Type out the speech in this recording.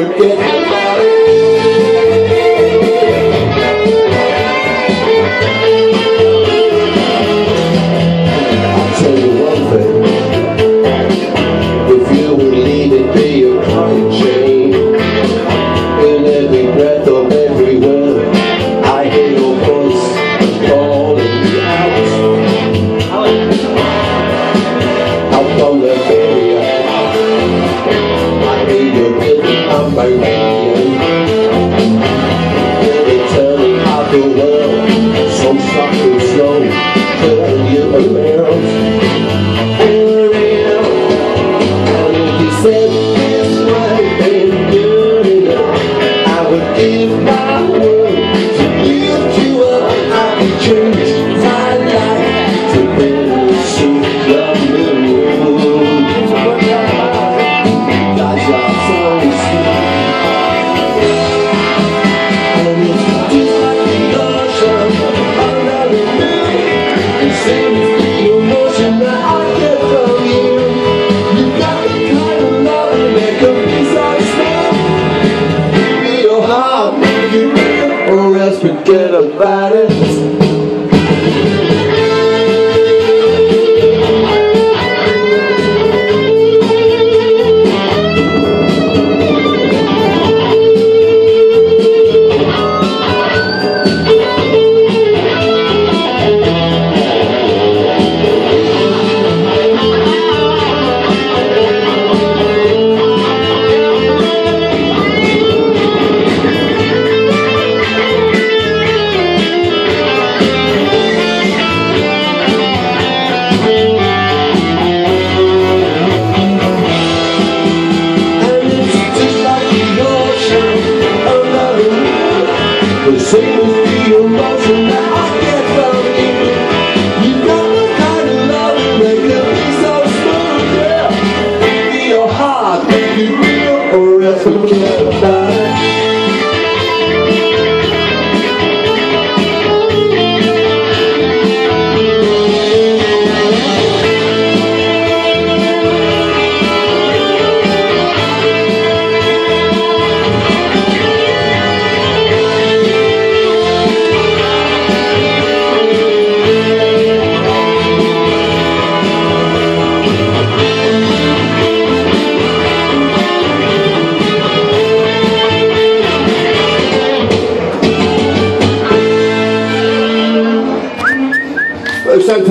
repent forget about it. Cause they will feel nothing also